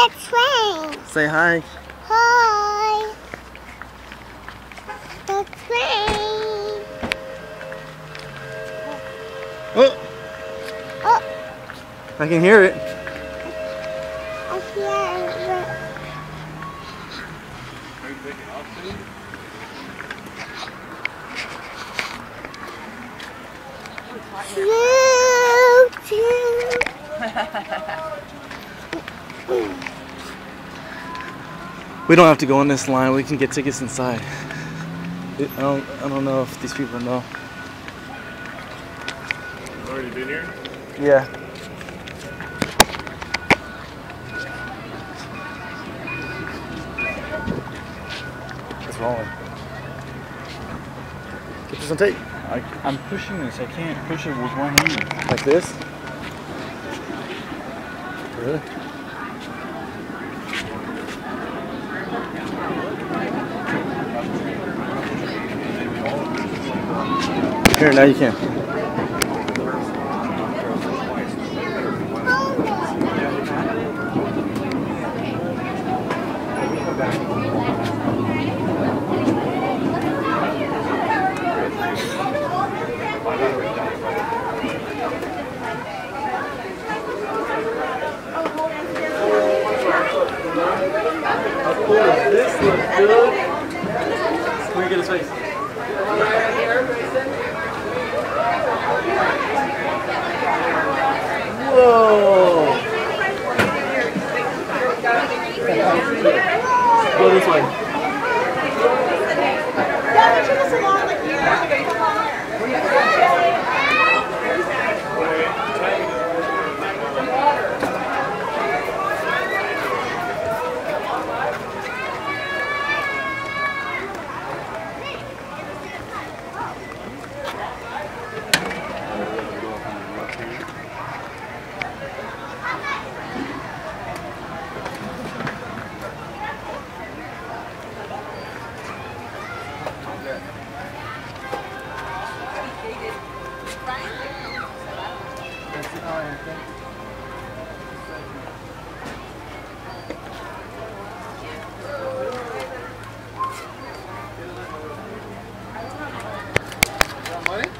the train. Say hi. Hi. The train. Oh, Oh, I can hear it. I hear it. Choo, choo. We don't have to go in this line. We can get tickets inside. I don't. I don't know if these people know. Already been here? Yeah. What's wrong? Get this on tape. I, I'm pushing this. I can't push it with one hand. Like this? Really? Here, now you can. This looks good. Can we get his face? Go this way.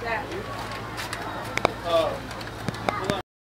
Yeah.